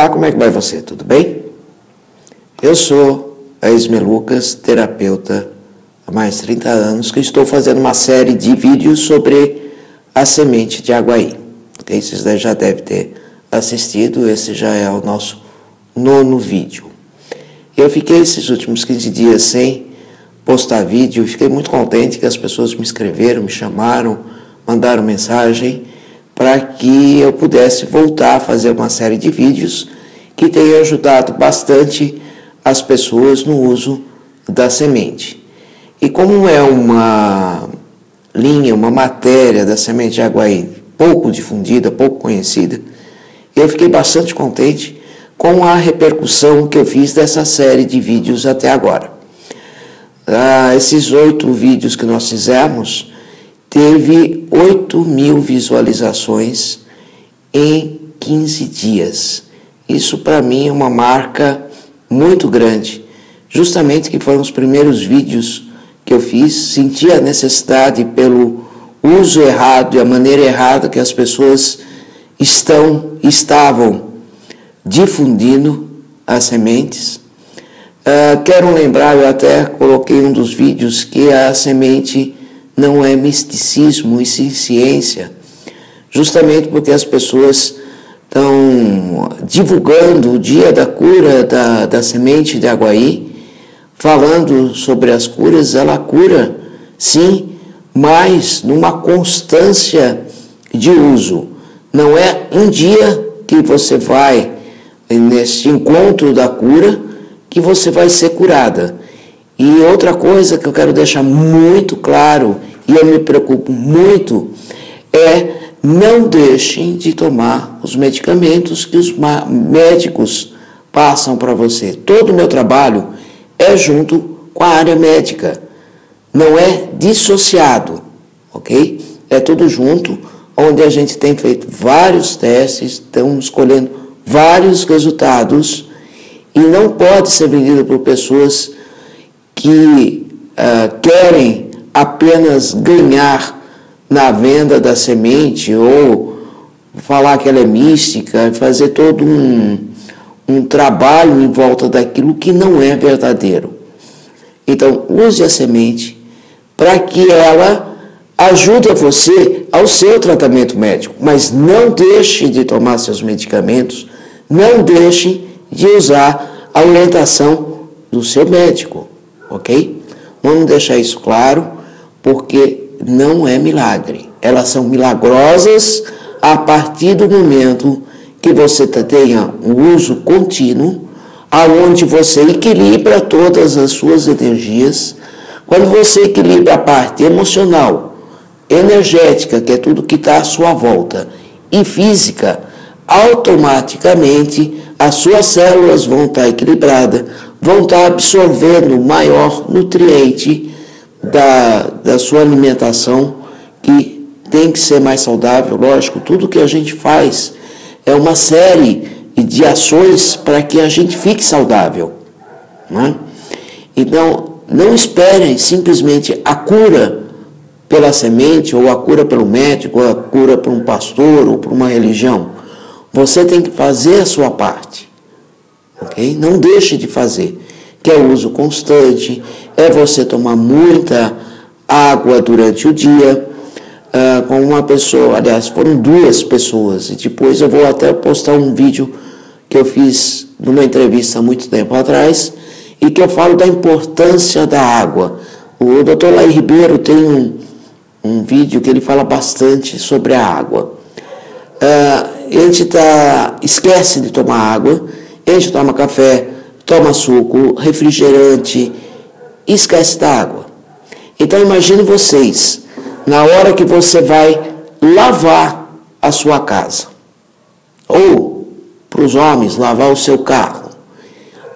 Olá, como é que vai você? Tudo bem? Eu sou a Esme Lucas, terapeuta há mais de 30 anos, que estou fazendo uma série de vídeos sobre a semente de Aguaí. Okay? Vocês já devem ter assistido, esse já é o nosso nono vídeo. Eu fiquei esses últimos 15 dias sem postar vídeo fiquei muito contente que as pessoas me escreveram, me chamaram, mandaram mensagem para que eu pudesse voltar a fazer uma série de vídeos que tenha ajudado bastante as pessoas no uso da semente. E como é uma linha, uma matéria da semente de Aguaí pouco difundida, pouco conhecida, eu fiquei bastante contente com a repercussão que eu fiz dessa série de vídeos até agora. Ah, esses oito vídeos que nós fizemos teve 8 mil visualizações em 15 dias. Isso para mim é uma marca muito grande, justamente que foram os primeiros vídeos que eu fiz, senti a necessidade pelo uso errado e a maneira errada que as pessoas estão estavam difundindo as sementes. Uh, quero lembrar, eu até coloquei um dos vídeos que a semente não é misticismo e sim ciência, justamente porque as pessoas estão divulgando o dia da cura da, da semente de Aguaí, falando sobre as curas, ela cura, sim, mas numa constância de uso. Não é um dia que você vai nesse encontro da cura que você vai ser curada. E outra coisa que eu quero deixar muito claro e eu me preocupo muito é não deixem de tomar os medicamentos que os médicos passam para você. Todo o meu trabalho é junto com a área médica, não é dissociado, ok? É tudo junto, onde a gente tem feito vários testes, estamos escolhendo vários resultados e não pode ser vendido por pessoas que uh, querem apenas ganhar na venda da semente ou falar que ela é mística, fazer todo um, um trabalho em volta daquilo que não é verdadeiro. Então, use a semente para que ela ajude você ao seu tratamento médico, mas não deixe de tomar seus medicamentos, não deixe de usar a orientação do seu médico, ok? Vamos deixar isso claro porque não é milagre. Elas são milagrosas a partir do momento que você tenha um uso contínuo, aonde você equilibra todas as suas energias. Quando você equilibra a parte emocional, energética, que é tudo que está à sua volta, e física, automaticamente as suas células vão estar equilibradas, vão estar absorvendo maior nutriente da, da sua alimentação, que tem que ser mais saudável, lógico, tudo que a gente faz é uma série de ações para que a gente fique saudável. Né? Então, não esperem simplesmente a cura pela semente, ou a cura pelo médico, ou a cura por um pastor, ou por uma religião. Você tem que fazer a sua parte. Ok? Não deixe de fazer que é o uso constante, é você tomar muita água durante o dia, uh, com uma pessoa, aliás, foram duas pessoas, e depois eu vou até postar um vídeo que eu fiz numa entrevista há muito tempo atrás, e que eu falo da importância da água. O Dr. Lai Ribeiro tem um, um vídeo que ele fala bastante sobre a água. Uh, a gente tá, esquece de tomar água, a gente toma café, toma suco, refrigerante, esquece da água. Então imagine vocês, na hora que você vai lavar a sua casa, ou para os homens lavar o seu carro,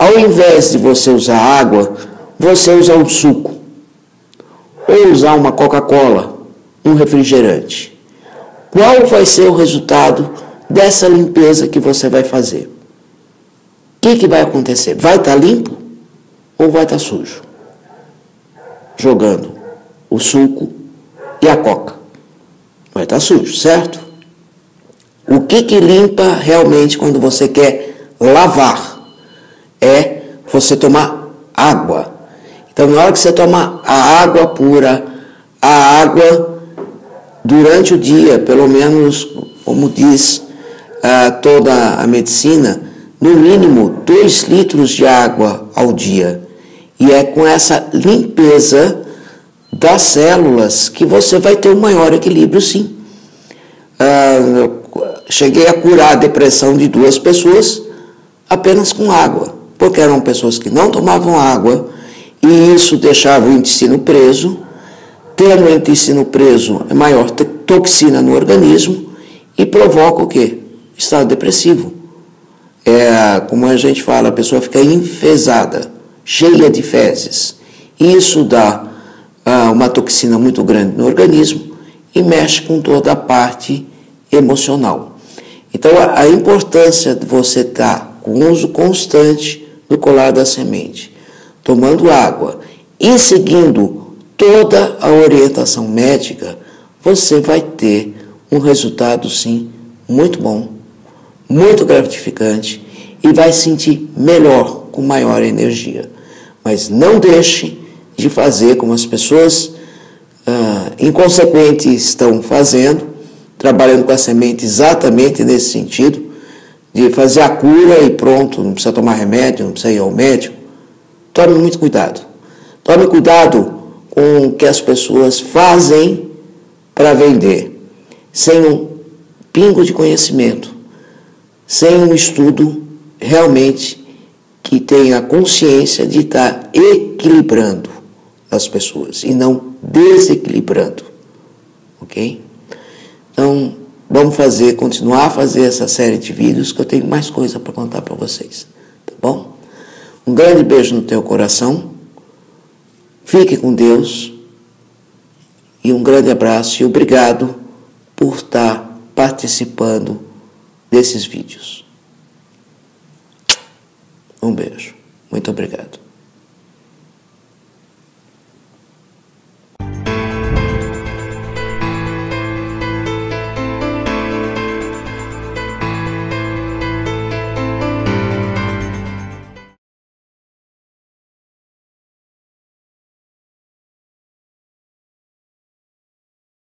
ao invés de você usar água, você usa um suco, ou usar uma Coca-Cola, um refrigerante. Qual vai ser o resultado dessa limpeza que você vai fazer? Que, que vai acontecer? Vai estar tá limpo ou vai estar tá sujo? Jogando o suco e a coca. Vai estar tá sujo, certo? O que, que limpa realmente quando você quer lavar, é você tomar água. Então, na hora que você toma a água pura, a água durante o dia, pelo menos, como diz ah, toda a medicina, no mínimo 2 litros de água ao dia. E é com essa limpeza das células que você vai ter um maior equilíbrio, sim. Ah, cheguei a curar a depressão de duas pessoas apenas com água, porque eram pessoas que não tomavam água e isso deixava o intestino preso. Tendo o intestino preso, é maior toxina no organismo e provoca o quê? Estado depressivo. É, como a gente fala, a pessoa fica enfesada, cheia de fezes. Isso dá ah, uma toxina muito grande no organismo e mexe com toda a parte emocional. Então, a, a importância de você estar com uso constante do colar da semente, tomando água e seguindo toda a orientação médica, você vai ter um resultado, sim, muito bom, muito gratificante e vai sentir melhor, com maior energia. Mas não deixe de fazer como as pessoas ah, inconsequentes estão fazendo, trabalhando com a semente exatamente nesse sentido, de fazer a cura e pronto, não precisa tomar remédio, não precisa ir ao médico. Tome muito cuidado. Tome cuidado com o que as pessoas fazem para vender, sem um pingo de conhecimento, sem um estudo realmente que tenha consciência de estar equilibrando as pessoas e não desequilibrando. Ok? Então, vamos fazer, continuar a fazer essa série de vídeos que eu tenho mais coisa para contar para vocês. Tá bom? Um grande beijo no teu coração. Fique com Deus. E um grande abraço e obrigado por estar participando desses vídeos. Um beijo. Muito obrigado.